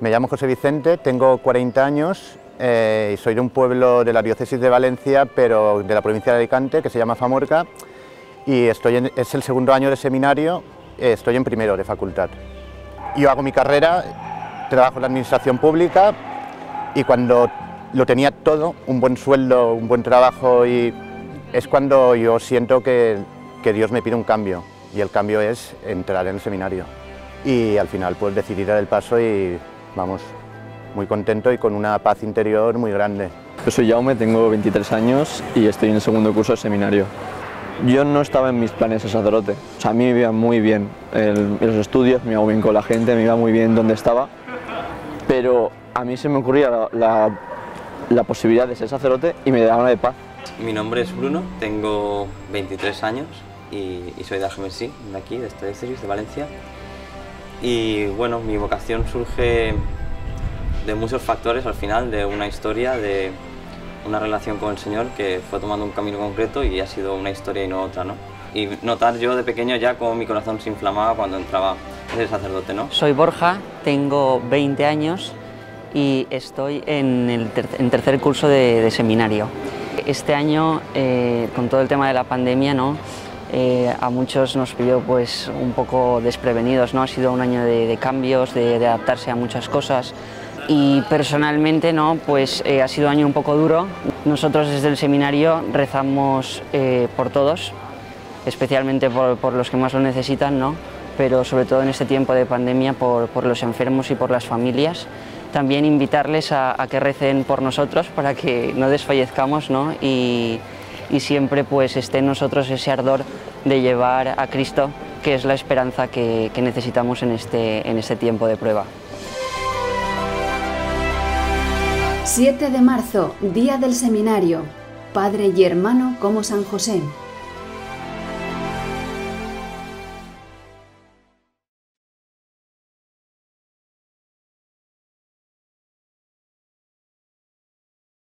Me llamo José Vicente, tengo 40 años eh, y soy de un pueblo de la diócesis de Valencia, pero de la provincia de Alicante, que se llama Famorca, y estoy en, es el segundo año de seminario, eh, estoy en primero de facultad. Yo hago mi carrera, trabajo en la administración pública y cuando lo tenía todo, un buen sueldo, un buen trabajo, y es cuando yo siento que, que Dios me pide un cambio, y el cambio es entrar en el seminario. Y al final pues decidí dar el paso y vamos, muy contento y con una paz interior muy grande. Yo soy Jaume, tengo 23 años y estoy en el segundo curso de seminario. Yo no estaba en mis planes de sacerdote, o sea, a mí me iba muy bien el, los estudios, me iba muy bien con la gente, me iba muy bien donde estaba, pero a mí se me ocurría la, la, la posibilidad de ser sacerdote y me daba una de paz. Mi nombre es Bruno, tengo 23 años y, y soy de Algemesí, de aquí, de diócesis, de Valencia. Y bueno, mi vocación surge de muchos factores al final, de una historia, de una relación con el Señor que fue tomando un camino concreto y ha sido una historia y no otra, ¿no? Y notar yo de pequeño ya cómo mi corazón se inflamaba cuando entraba el sacerdote, ¿no? Soy Borja, tengo 20 años y estoy en el ter en tercer curso de, de, seminario. Este año, eh, con todo el tema de la pandemia, ¿no? Eh, a muchos nos pilló pues, un poco desprevenidos, ¿no? ha sido un año de, de cambios, de, de, adaptarse a muchas cosas y personalmente ¿no? pues, eh, ha sido un año un poco duro. Nosotros desde el seminario rezamos eh, por todos, especialmente por, por, los que más lo necesitan, ¿no? pero sobre todo en este tiempo de pandemia por, por los enfermos y por las familias. También invitarles a, a, que recen por nosotros para que no desfallezcamos ¿no? Y, y siempre pues esté en nosotros ese ardor de llevar a Cristo, que es la esperanza que, necesitamos en este, en este tiempo de prueba. 7 de marzo, Día del Seminario. Padre y hermano como San José.